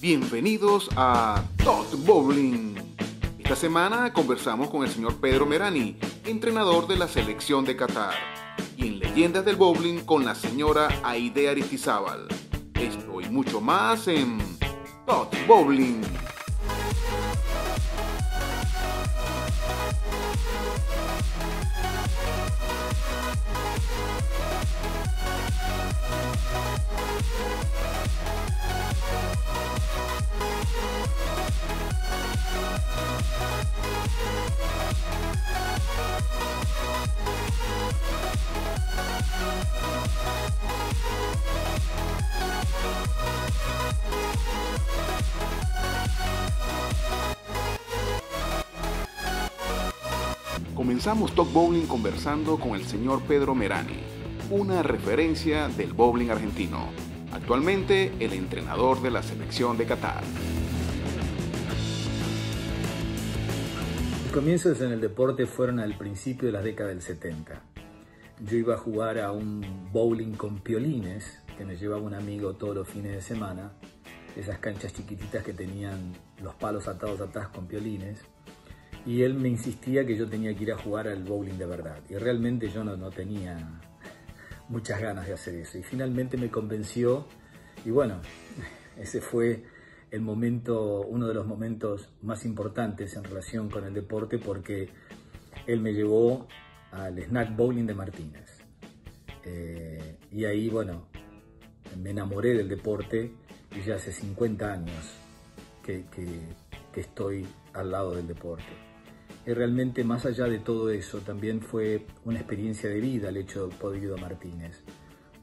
Bienvenidos a Talk Bowling. Esta semana conversamos con el señor Pedro Merani, entrenador de la selección de Qatar, y en Leyendas del Bowling con la señora Aide Aristizábal. Esto y mucho más en Talk Bowling. Comenzamos Talk Bowling conversando con el señor Pedro Merani, una referencia del bowling argentino, actualmente el entrenador de la selección de Qatar. Mis comienzos en el deporte fueron al principio de la década del 70. Yo iba a jugar a un bowling con piolines que me llevaba un amigo todos los fines de semana, esas canchas chiquititas que tenían los palos atados atrás con piolines y él me insistía que yo tenía que ir a jugar al bowling de verdad. Y realmente yo no, tenía muchas ganas de hacer eso. Y finalmente me convenció y bueno, ese fue el momento, uno de los momentos más importantes en relación con el deporte porque él me llevó al snack bowling de Martínez. Eh, y ahí, bueno, me enamoré del deporte y ya hace 50 años que estoy al lado del deporte. Realmente más allá de todo eso, también fue una experiencia de vida el hecho de poder a Martínez,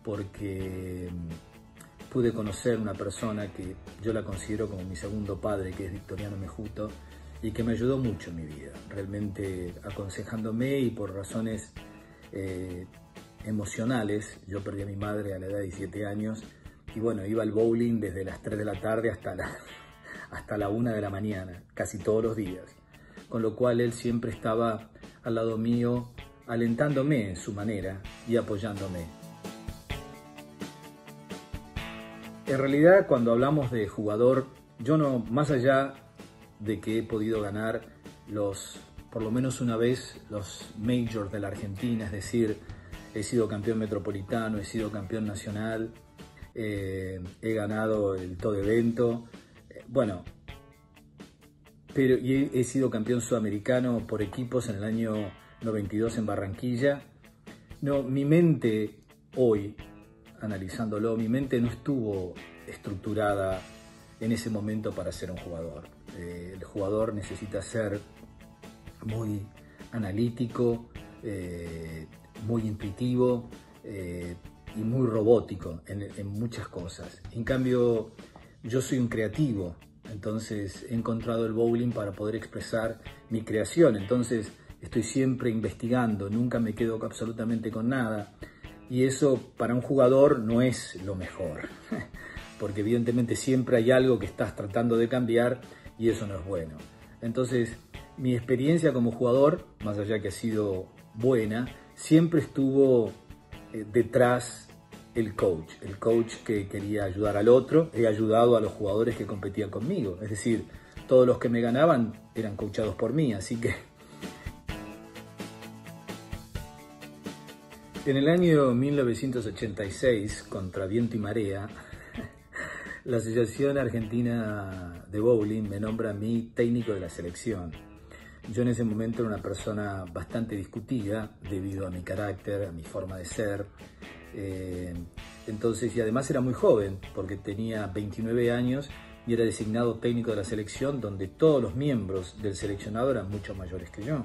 porque mm, pude conocer una persona que yo la considero como mi segundo padre, que es Victoriano Mejuto, y que me ayudó mucho en mi vida, realmente aconsejándome y por razones eh, emocionales. Yo perdí a mi madre a la edad de 17 años y bueno, iba al bowling desde las 3 de la tarde hasta la, hasta la 1 de la mañana, casi todos los días con lo cual él siempre estaba al lado mío, alentándome en su manera y apoyándome. En realidad, cuando hablamos de jugador, yo no, más allá de que he podido ganar los, por lo menos una vez, los majors de la Argentina, es decir, he sido campeón metropolitano, he sido campeón nacional, eh, he ganado el todo evento. Eh, bueno, pero y he, sido campeón sudamericano por equipos en el año 92 en Barranquilla. No, mi mente hoy, analizándolo, mi mente no estuvo estructurada en ese momento para ser un jugador. Eh, el jugador necesita ser muy analítico, eh, muy intuitivo eh, y muy robótico en, en muchas cosas. En cambio, yo soy un creativo, entonces he encontrado el bowling para poder expresar mi creación. Entonces estoy siempre investigando, nunca me quedo absolutamente con nada. Y eso para un jugador no es lo mejor, porque evidentemente siempre hay algo que estás tratando de cambiar y eso no es bueno. Entonces mi experiencia como jugador, más allá que ha sido buena, siempre estuvo eh, detrás el coach, el coach que quería ayudar al otro, he ayudado a los jugadores que competían conmigo, es decir, todos los que me ganaban eran coachados por mí, así que... En el año 1986, contra viento y marea, la Asociación Argentina de Bowling me nombra a mí técnico de la selección. Yo en ese momento era una persona bastante discutida debido a mi carácter, a mi forma de ser, eh, entonces, y además era muy joven, porque tenía 29 años y era designado técnico de la selección, donde todos los miembros del seleccionado eran mucho mayores que yo.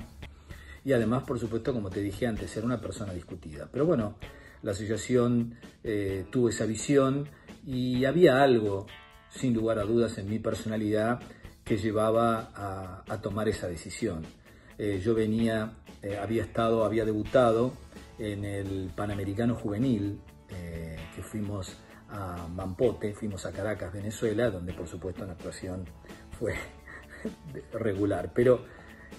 Y además, por supuesto, como te dije antes, era una persona discutida. Pero bueno, la asociación eh, tuvo esa visión y había algo, sin lugar a dudas, en mi personalidad que llevaba a, tomar esa decisión. Eh, yo venía, había estado, había debutado en el Panamericano Juvenil, eh, que fuimos a Mampote, fuimos a Caracas, Venezuela, donde por supuesto la actuación fue regular. Pero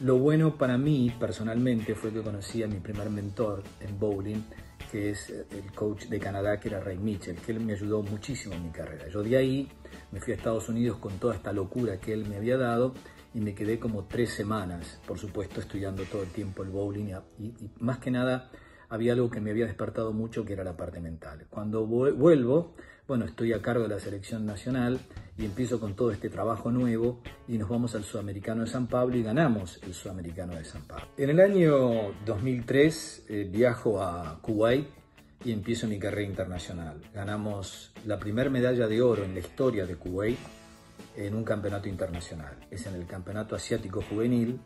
lo bueno para mí personalmente fue que conocí a mi primer mentor en bowling, que es el coach de Canadá, que era Ray Mitchell, que él me ayudó muchísimo en mi carrera. Yo de ahí me fui a Estados Unidos con toda esta locura que él me había dado y me quedé como tres semanas, por supuesto, estudiando todo el tiempo el bowling y, más que nada había algo que me había despertado mucho que era la parte mental. Cuando vuelvo, bueno, estoy a cargo de la selección nacional y empiezo con todo este trabajo nuevo y nos vamos al Sudamericano de San Pablo y ganamos el Sudamericano de San Pablo. En el año 2003 eh, viajo a Kuwait y empiezo mi carrera internacional. Ganamos la primera medalla de oro en la historia de Kuwait en un campeonato internacional. Es en el Campeonato Asiático Juvenil,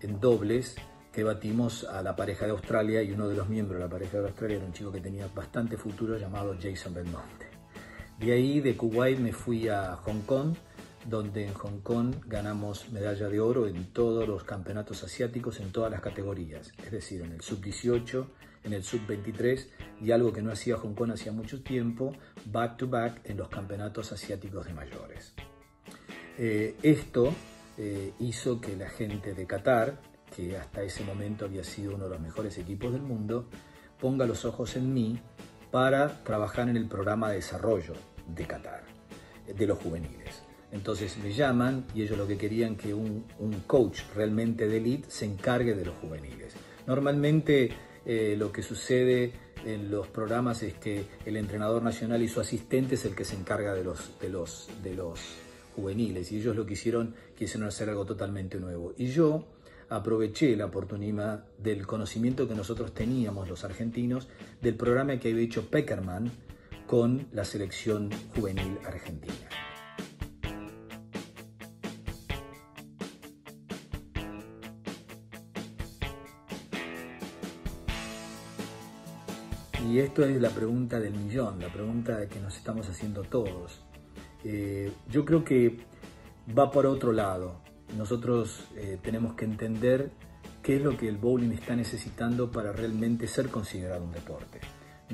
en dobles, que batimos a la pareja de Australia y uno de los miembros de la pareja de Australia era un chico que tenía bastante futuro llamado Jason Belmonte. De ahí, de Kuwait, me fui a Hong Kong, donde en Hong Kong ganamos medalla de oro en todos los campeonatos asiáticos, en todas las categorías, es decir, en el sub-18, en el sub-23 y algo que no hacía Hong Kong hacía mucho tiempo, back to back en los campeonatos asiáticos de mayores. Eh, esto eh, hizo que la gente de Qatar, que hasta ese momento había sido uno de los mejores equipos del mundo, ponga los ojos en mí para trabajar en el programa de desarrollo de Qatar, de los juveniles. Entonces me llaman y ellos lo que querían que un, coach realmente de elite se encargue de los juveniles. Normalmente eh, lo que sucede en los programas es que el entrenador nacional y su asistente es el que se encarga de los, de los, de los juveniles y ellos lo que hicieron, quisieron hacer algo totalmente nuevo. Y yo aproveché la oportunidad del conocimiento que nosotros teníamos los argentinos del programa que había hecho Peckerman con la selección juvenil argentina. Y esto es la pregunta del millón, la pregunta que nos estamos haciendo todos. Eh, yo creo que va por otro lado. Nosotros eh, tenemos que entender qué es lo que el bowling está necesitando para realmente ser considerado un deporte.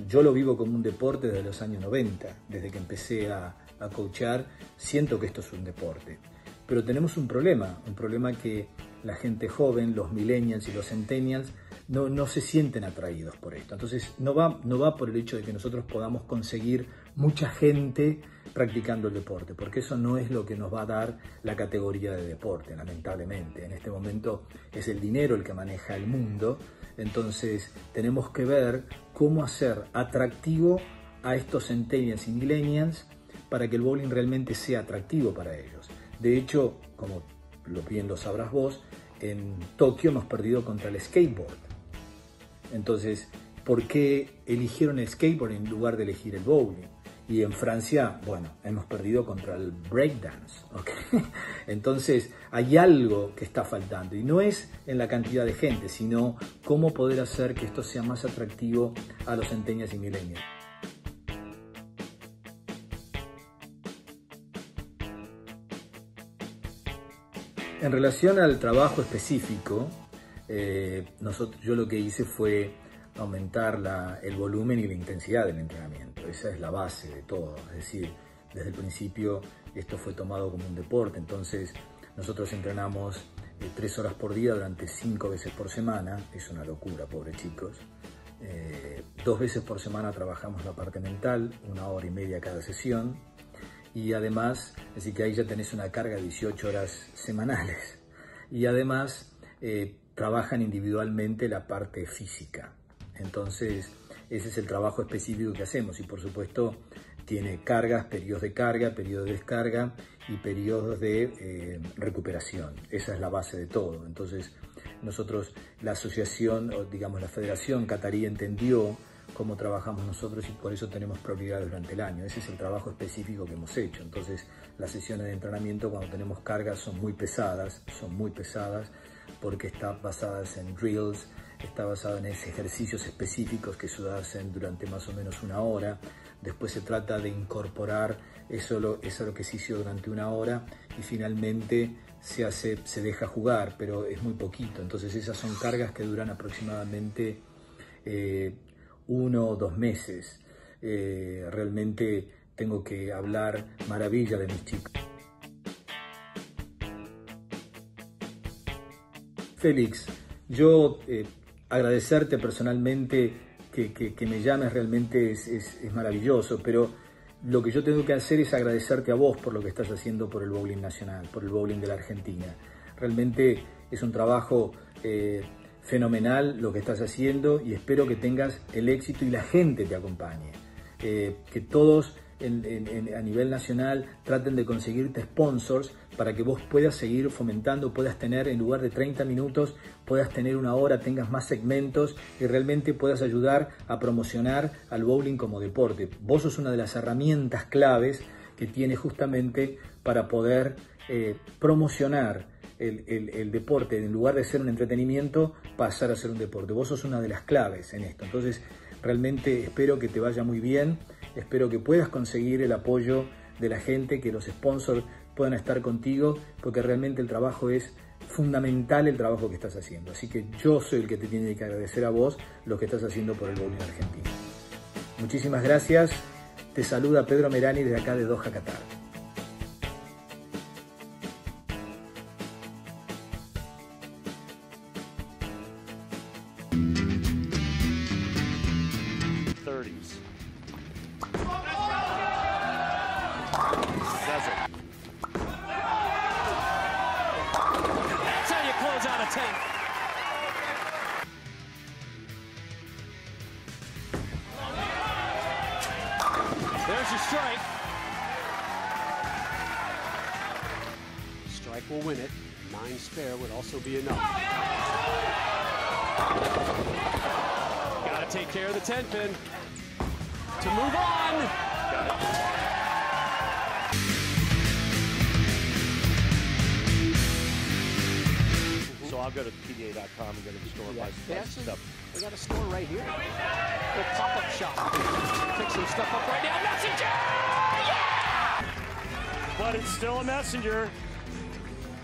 Yo lo vivo como un deporte desde los años 90, desde que empecé a, a coachar, siento que esto es un deporte. Pero tenemos un problema, un problema que la gente joven, los millennials y los centennials, no, no, se sienten atraídos por esto. Entonces, no va, no va por el hecho de que nosotros podamos conseguir mucha gente practicando el deporte, porque eso no es lo que nos va a dar la categoría de deporte, lamentablemente. En este momento es el dinero el que maneja el mundo, entonces tenemos que ver cómo hacer atractivo a estos centennials y millennials para que el bowling realmente sea atractivo para ellos. De hecho, como bien lo sabrás vos, en Tokio hemos perdido contra el skateboard. Entonces, ¿por qué eligieron el skateboard en lugar de elegir el bowling? Y en Francia, bueno, hemos perdido contra el breakdance. Entonces, hay algo que está faltando. Y no es en la cantidad de gente, sino cómo poder hacer que esto sea más atractivo a los centenias y milenios. En relación al trabajo específico, eh, nosotros, yo lo que hice fue aumentar el volumen y la intensidad del entrenamiento. Esa es la base de todo. Es decir, desde el principio esto fue tomado como un deporte, entonces nosotros entrenamos eh, tres horas por día durante cinco veces por semana. Es una locura, pobres chicos. Eh, dos veces por semana trabajamos la parte mental, una hora y media cada sesión. Y además, así que ahí ya tenés una carga de 18 horas semanales. Y además eh, trabajan individualmente la parte física. Entonces, ese es el trabajo específico que hacemos y por supuesto tiene cargas, periodos de carga, periodos de descarga y periodos de eh, recuperación. Esa es la base de todo. Entonces, nosotros, la asociación, o digamos la federación catarí entendió cómo trabajamos nosotros y por eso tenemos prioridad durante el año. Ese es el trabajo específico que hemos hecho. Entonces, las sesiones de entrenamiento cuando tenemos cargas son muy pesadas, son muy pesadas porque están basadas en drills, está basado en ejercicios específicos que se hacen durante más o menos una hora. Después se trata de incorporar eso, eso lo que se hizo durante una hora y finalmente se, hace, se deja jugar, pero es muy poquito. Entonces esas son cargas que duran aproximadamente eh, uno o dos meses. Eh, realmente tengo que hablar maravilla de mis chicos. Félix, yo eh, agradecerte personalmente que, me llames realmente es, maravilloso, pero lo que yo tengo que hacer es agradecerte a vos por lo que estás haciendo por el bowling nacional, por el bowling de la Argentina. Realmente es un trabajo eh, fenomenal lo que estás haciendo y espero que tengas el éxito y la gente te acompañe. Eh, que todos a nivel nacional traten de conseguirte sponsors para que vos puedas seguir fomentando, puedas tener en lugar de 30 minutos, puedas tener una hora, tengas más segmentos y realmente puedas ayudar a promocionar al bowling como deporte. Vos sos una de las herramientas claves que tiene justamente para poder eh, promocionar el, deporte, en lugar de ser un entretenimiento, pasar a ser un deporte. Vos sos una de las claves en esto. Entonces, realmente espero que te vaya muy bien, espero que puedas conseguir el apoyo de la gente, que los sponsors puedan estar contigo, porque realmente el trabajo es fundamental el trabajo que estás haciendo. Así que yo soy el que te tiene que agradecer a vos lo que estás haciendo por el bowling argentino. Muchísimas gracias. Te saluda Pedro Merani desde acá de Doha, Qatar. Would also be enough. Got to take care of the 10 pin to move on. So I'll go to PDA.com and go to the store and buy some stuff. We got a store right here. A pop-up shop. Pick some stuff up right now. Messenger! Yeah! But it's still a messenger.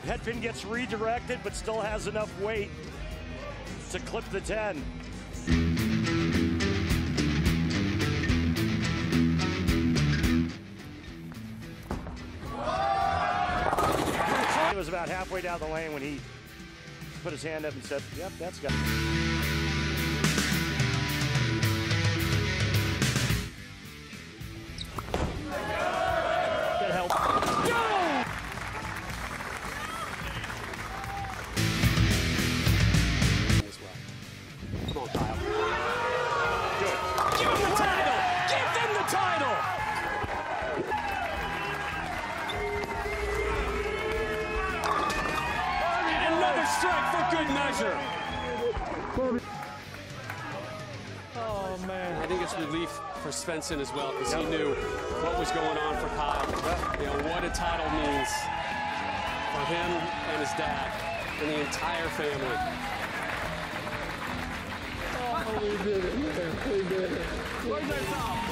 Headpin gets redirected, but still has enough weight to clip the 10. was about halfway down the lane when he put his hand up and said, yep, that's got Good help. Strike for good measure. Oh, man. I think it's relief for Svensson as well because he knew what was going on for Kyle. You know, what a title means for him and his dad and the entire family. Oh, we did it, man. We did it. Where's our top?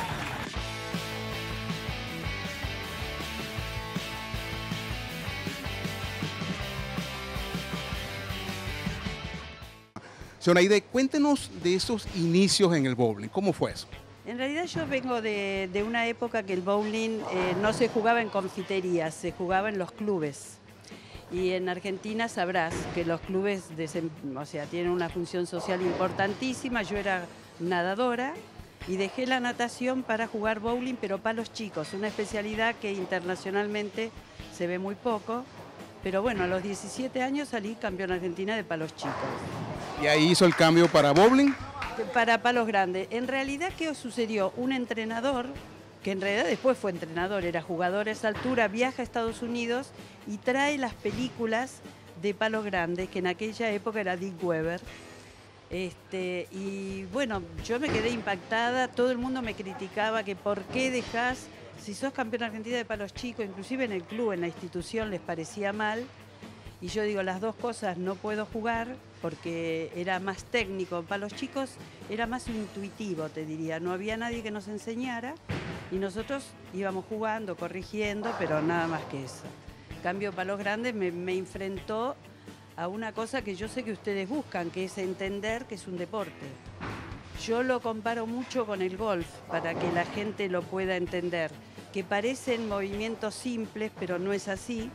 Aide, cuéntenos de esos inicios en el bowling. ¿Cómo fue eso? En realidad yo vengo de, una época que el bowling eh, no se jugaba en confiterías, se jugaba en los clubes. Y en Argentina sabrás que los clubes tienen una función social importantísima. Yo era nadadora y dejé la natación para jugar bowling, pero para los chicos, una especialidad que internacionalmente se ve muy poco. Pero bueno, a los 17 años salí campeón argentina de palos chicos. ¿Y ahí hizo el cambio para bowling? Para palos grandes. En realidad, ¿qué sucedió? Un entrenador, que en realidad después fue entrenador, era jugador a esa altura, viaja a Estados Unidos y trae las películas de palos grandes, que en aquella época era Dick Weber. Este, y bueno, yo me quedé impactada, todo el mundo me criticaba que por qué dejas, si sos campeón argentina de palos chicos, inclusive en el club, en la institución les parecía mal. Y yo digo, las dos cosas no puedo jugar porque era más técnico. Para los chicos era más intuitivo, te diría. No había nadie que nos enseñara y nosotros íbamos jugando, corrigiendo, pero nada más que eso. cambio, para los grandes me, me enfrentó a una cosa que yo sé que ustedes buscan, que es entender que es un deporte. Yo lo comparo mucho con el golf para que la gente lo pueda entender, que parecen movimientos simples, pero no es así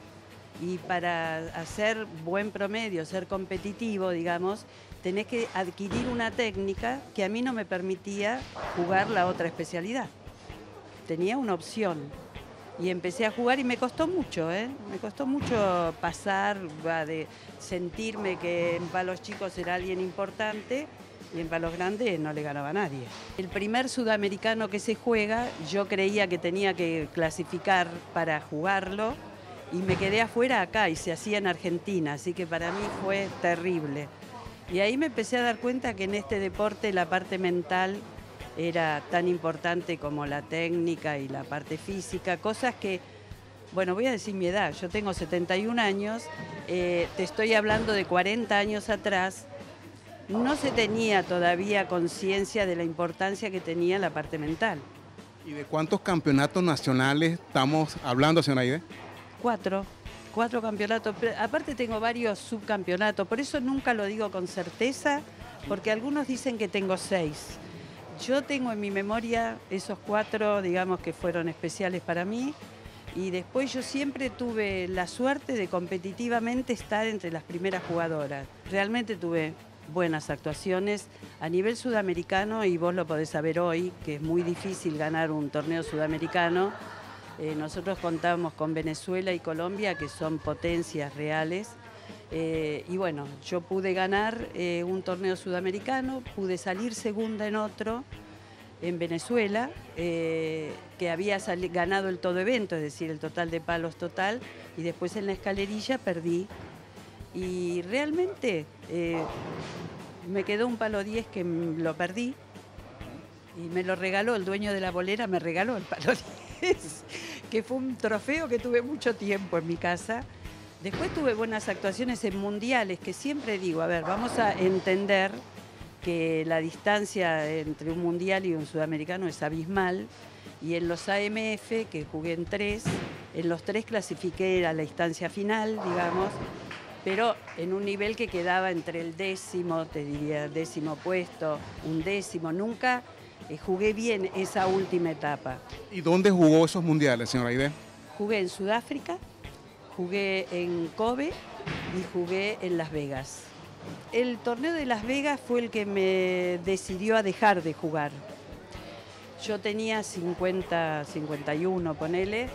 y para hacer buen promedio, ser competitivo, digamos, tenés que adquirir una técnica que a mí no me permitía jugar la otra especialidad. Tenía una opción. Y empecé a jugar y me costó mucho, ¿eh? Me costó mucho pasar de sentirme que en palos chicos era alguien importante y en palos grandes no le ganaba a nadie. El primer sudamericano que se juega, yo creía que tenía que clasificar para jugarlo y me quedé afuera acá y se hacía en Argentina, así que para mí fue terrible. Y ahí me empecé a dar cuenta que en este deporte la parte mental era tan importante como la técnica y la parte física, cosas que, bueno, voy a decir mi edad, yo tengo 71 años, eh, te estoy hablando de 40 años atrás, no se tenía todavía conciencia de la importancia que tenía la parte mental. ¿Y de cuántos campeonatos nacionales estamos hablando, señora Aide? Cuatro, cuatro campeonatos. aparte tengo varios subcampeonatos, por eso nunca lo digo con certeza, porque algunos dicen que tengo seis. Yo tengo en mi memoria esos cuatro, digamos, que fueron especiales para mí. Y después yo siempre tuve la suerte de competitivamente estar entre las primeras jugadoras. Realmente tuve buenas actuaciones a nivel sudamericano y vos lo podés saber hoy, que es muy difícil ganar un torneo sudamericano. Eh, nosotros contamos con Venezuela y Colombia, que son potencias reales. Eh, y bueno, yo pude ganar eh, un torneo sudamericano, pude salir segunda en otro en Venezuela, que había ganado el todo evento, es decir, el total de palos total, y después en la escalerilla perdí. Y realmente me quedó un palo 10 que lo perdí. Y me lo regaló el dueño de la bolera, me regaló el palo 10, que fue un trofeo que tuve mucho tiempo en mi casa. Después tuve buenas actuaciones en mundiales, que siempre digo, a ver, vamos a entender que la distancia entre un mundial y un sudamericano es abismal. Y en los AMF, que jugué en tres, en los tres clasifiqué a la instancia final, digamos, pero en un nivel que quedaba entre el décimo, te diría, décimo puesto, un décimo. Nunca jugué bien esa última etapa. ¿Y dónde jugó esos mundiales, señora Aide? Jugué en Sudáfrica, jugué en Kobe y jugué en Las Vegas. El torneo de Las Vegas fue el que me decidió a dejar de jugar. Yo tenía 50, 51, ponele,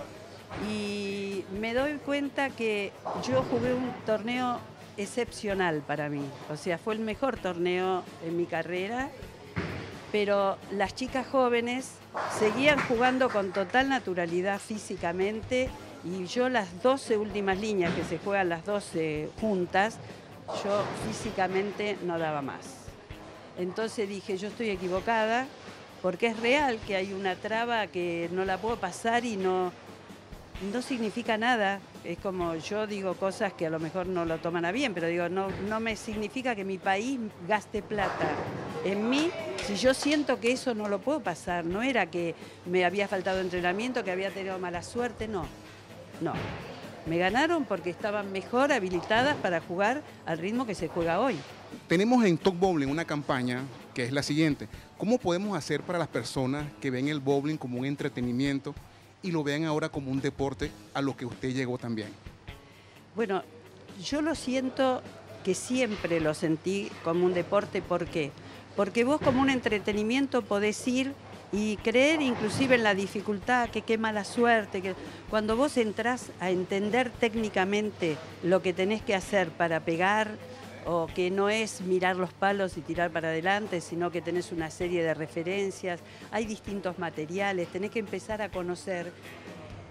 y me doy cuenta que yo jugué un torneo excepcional para mí, o sea, fue el mejor torneo en mi carrera, pero las chicas jóvenes seguían jugando con total naturalidad físicamente y yo las 12 últimas líneas que se juegan las 12 juntas, yo físicamente no daba más. Entonces dije, yo estoy equivocada, porque es real que hay una traba que no la puedo pasar y no, no significa nada. Es como yo digo cosas que a lo mejor no lo toman a bien, pero digo, no, no me significa que mi país gaste plata en mí si yo siento que eso no lo puedo pasar. No era que me había faltado entrenamiento, que había tenido mala suerte, no. No. Me ganaron porque estaban mejor habilitadas para jugar al ritmo que se juega hoy. Tenemos en Top Bowling una campaña que es la siguiente. ¿Cómo podemos hacer para las personas que ven el bowling como un entretenimiento? y lo vean ahora como un deporte a lo que usted llegó también? Bueno, yo lo siento que siempre lo sentí como un deporte. ¿Por qué? Porque vos como un entretenimiento podés ir y creer inclusive en la dificultad, que qué mala suerte, que cuando vos entrás a entender técnicamente lo que tenés que hacer para pegar, o que no es mirar los palos y tirar para adelante, sino que tenés una serie de referencias, hay distintos materiales, tenés que empezar a conocer.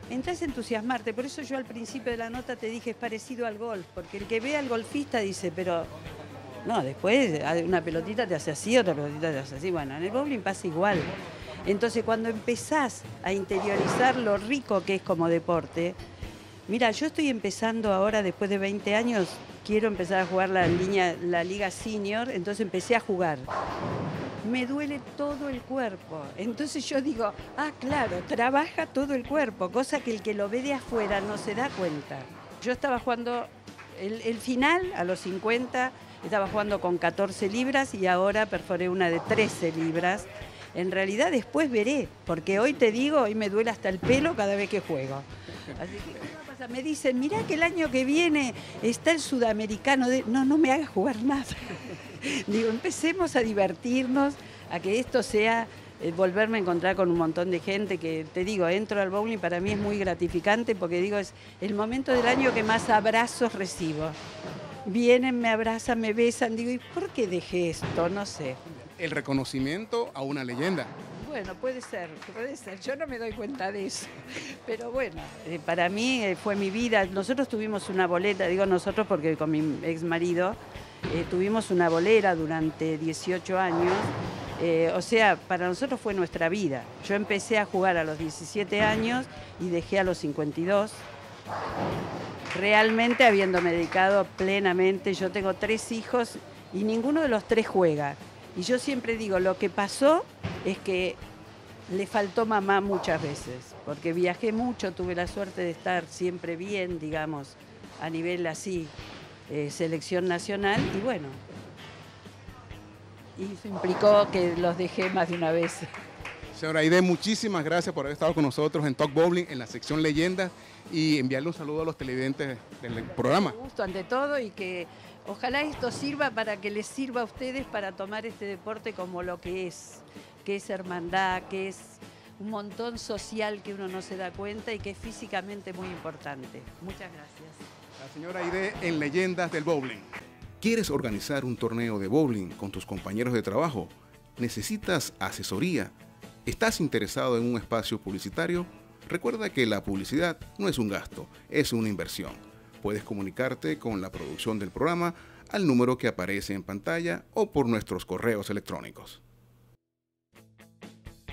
Entrás a entusiasmarte, por eso yo al principio de la nota te dije es parecido al golf, porque el que ve al golfista dice, pero no, después una pelotita te hace así, otra pelotita te hace así. Bueno, en el bowling pasa igual. Entonces cuando empezás a interiorizar lo rico que es como deporte, mira, yo estoy empezando ahora, después de 20 años, quiero empezar a jugar la, la liga senior, entonces empecé a jugar. Me duele todo el cuerpo. Entonces yo digo, ah, claro, trabaja todo el cuerpo, cosa que el que lo ve de afuera no se da cuenta. Yo estaba jugando el, final, a los 50, estaba jugando con 14 libras y ahora perforé una de 13 libras. En realidad después veré, porque hoy te digo, hoy me duele hasta el pelo cada vez que juego. Así que me dicen, mirá que el año que viene está el sudamericano. De... No, no me hagas jugar nada. Digo, empecemos a divertirnos, a que esto sea volverme a encontrar con un montón de gente que, te digo, entro al bowling, para mí es muy gratificante porque digo, es el momento del año que más abrazos recibo. Vienen, me abrazan, me besan, digo, ¿y por qué dejé esto? No sé. El reconocimiento a una leyenda. Bueno, puede ser, puede ser. Yo no me doy cuenta de eso. Pero bueno, eh, para mí eh, fue mi vida. Nosotros tuvimos una boleta, digo nosotros porque con mi ex marido eh, tuvimos una bolera durante 18 años. O sea, para nosotros fue nuestra vida. Yo empecé a jugar a los 17 años y dejé a los 52. Realmente habiéndome dedicado plenamente, yo tengo tres hijos y ninguno de los tres juega. Y yo siempre digo, lo que pasó es que le faltó mamá muchas veces, porque viajé mucho, tuve la suerte de estar siempre bien, digamos, a nivel así, eh, selección nacional, y bueno, y eso implicó que los dejé más de una vez. Señora Aide, muchísimas gracias por haber estado con nosotros en Talk Bowling, en la sección Leyendas, y enviarle un saludo a los televidentes del programa. Un gusto ante todo y que Ojalá esto sirva para que les sirva a ustedes para tomar este deporte como lo que es, que es hermandad, que es un montón social que uno no se da cuenta y que es físicamente muy importante. Muchas gracias. La señora Aide en Leyendas del Bowling. ¿Quieres organizar un torneo de bowling con tus compañeros de trabajo? ¿Necesitas asesoría? ¿Estás interesado en un espacio publicitario? Recuerda que la publicidad no es un gasto, es una inversión Puedes comunicarte con la producción del programa al número que aparece en pantalla o por nuestros correos electrónicos.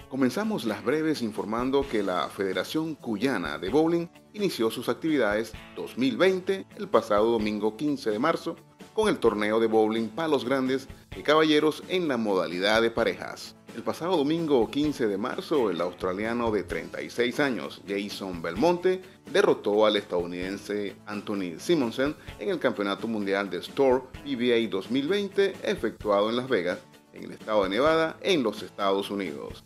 Comenzamos las breves informando que la Federación Cuyana de Bowling inició sus actividades 2020 el pasado domingo 15 de marzo con el torneo de bowling Palos Grandes de Caballeros en la modalidad de parejas. El pasado domingo 15 de marzo, el australiano de 36 años, Jason Belmonte, derrotó al estadounidense Anthony Simonsen en el Campeonato Mundial de Store PBA 2020 efectuado en Las Vegas, en el estado de Nevada, en los Estados Unidos.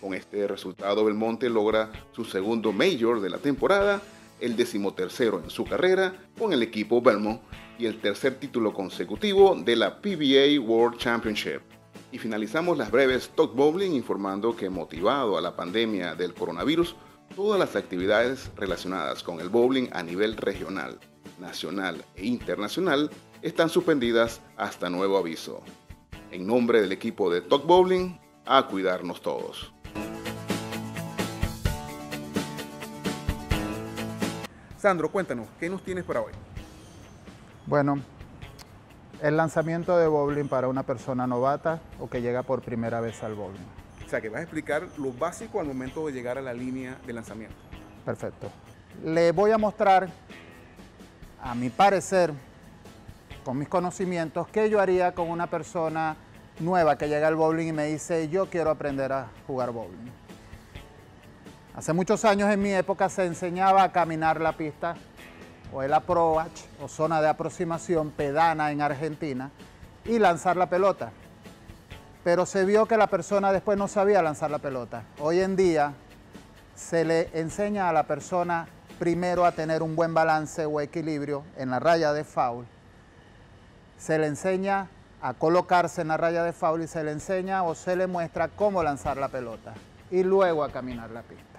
Con este resultado, Belmonte logra su segundo Major de la temporada, el decimotercero en su carrera con el equipo Belmont y el tercer título consecutivo de la PBA World Championship. Y finalizamos las breves Talk Bowling informando que motivado a la pandemia del coronavirus, todas las actividades relacionadas con el bowling a nivel regional, nacional e internacional están suspendidas hasta nuevo aviso. En nombre del equipo de Talk Bowling, a cuidarnos todos. Sandro, cuéntanos, ¿qué nos tienes para hoy? Bueno, el lanzamiento de bowling para una persona novata o que llega por primera vez al bowling. O sea, que vas a explicar lo básico al momento de llegar a la línea de lanzamiento. Perfecto. Le voy a mostrar, a mi parecer, con mis conocimientos, qué yo haría con una persona nueva que llega al bowling y me dice, yo quiero aprender a jugar bowling. Hace muchos años en mi época se enseñaba a caminar la pista o el approach o zona de aproximación pedana en Argentina y lanzar la pelota. Pero se vio que la persona después no sabía lanzar la pelota. Hoy en día se le enseña a la persona primero a tener un buen balance o equilibrio en la raya de foul. Se le enseña a colocarse en la raya de foul y se le enseña o se le muestra cómo lanzar la pelota y luego a caminar la pista.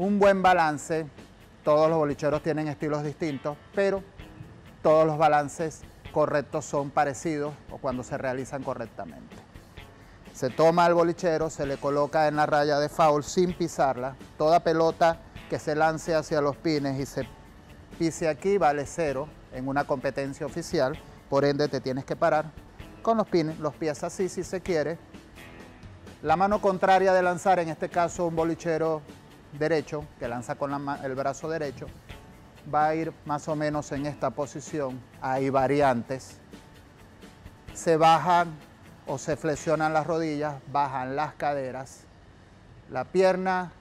Un buen balance todos los bolicheros tienen estilos distintos, pero todos los balances correctos son parecidos o cuando se realizan correctamente. Se toma al bolichero, se le coloca en la raya de foul sin pisarla. Toda pelota que se lance hacia los pines y se pise aquí vale cero en una competencia oficial, por ende te tienes que parar con los pines, los pies así si se quiere. La mano contraria de lanzar, en este caso un bolichero derecho, que lanza con el brazo derecho, va a ir más o menos en esta posición. Hay variantes. Se bajan o se flexionan las rodillas, bajan las caderas. La pierna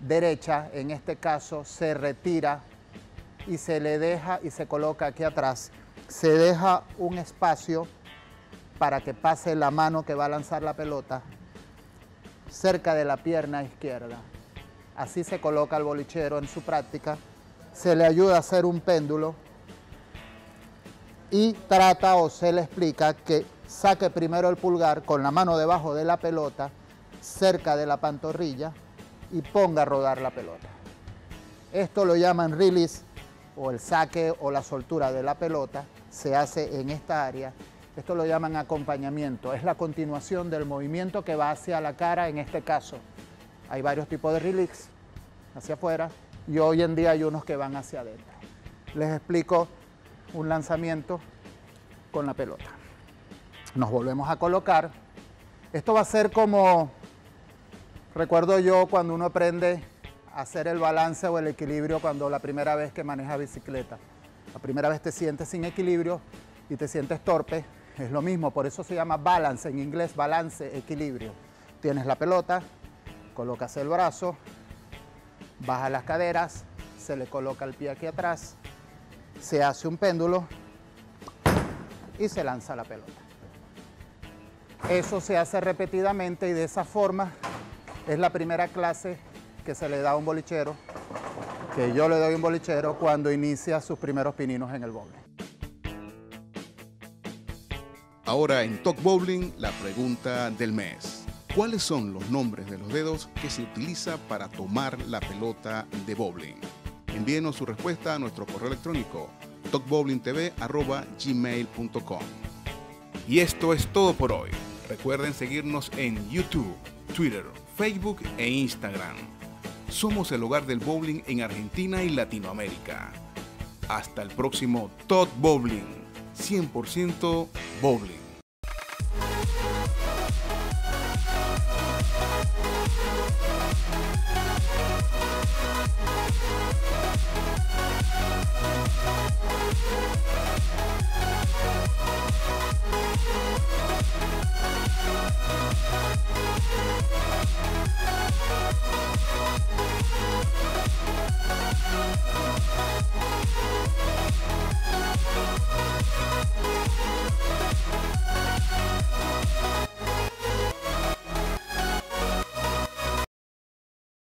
derecha, en este caso, se retira y se le deja y se coloca aquí atrás. Se deja un espacio para que pase la mano que va a lanzar la pelota cerca de la pierna izquierda. Así se coloca el bolichero en su práctica se le ayuda a hacer un péndulo y trata o se le explica que saque primero el pulgar con la mano debajo de la pelota, cerca de la pantorrilla y ponga a rodar la pelota. Esto lo llaman release o el saque o la soltura de la pelota, se hace en esta área. Esto lo llaman acompañamiento, es la continuación del movimiento que va hacia la cara en este caso. Hay varios tipos de release, hacia afuera, y hoy en día hay unos que van hacia adentro. Les explico un lanzamiento con la pelota. Nos volvemos a colocar. Esto va a ser como, recuerdo yo cuando uno aprende a hacer el balance o el equilibrio cuando la primera vez que maneja bicicleta. La primera vez te sientes sin equilibrio y te sientes torpe, es lo mismo, por eso se llama balance, en inglés balance, equilibrio. Tienes la pelota, colocas el brazo, baja las caderas, se le coloca el pie aquí atrás, se hace un péndulo y se lanza la pelota. Eso se hace repetidamente y de esa forma es la primera clase que se le da a un bolichero, que yo le doy un bolichero cuando inicia sus primeros pininos en el bowling. Ahora en Talk Bowling, la pregunta del mes. ¿Cuáles son los nombres de los dedos que se utiliza para tomar la pelota de bowling? Envíenos su respuesta a nuestro correo electrónico talkbowlingtv.gmail.com Y esto es todo por hoy. Recuerden seguirnos en YouTube, Twitter, Facebook e Instagram. Somos el hogar del bowling en Argentina y Latinoamérica. Hasta el próximo Talk Bowling, 100% bowling.